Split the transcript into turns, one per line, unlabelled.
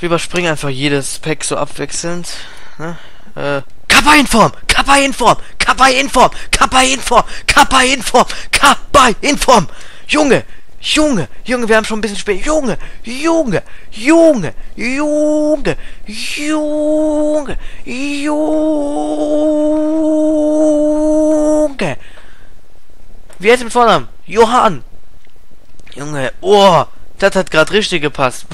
Wir überspringen einfach jedes Pack so abwechselnd. Ne? Äh, Kappa in Form! Kappa in Form! Kappa in Form! Kappa in Form! Kappa in Form! Kappa in Form! Junge! Junge! Junge, wir haben schon ein bisschen spät. Junge! Junge! Junge! Junge! Junge! Junge! Wie heißt mit Vornamen? Johann! Junge, oh! Das hat gerade richtig gepasst.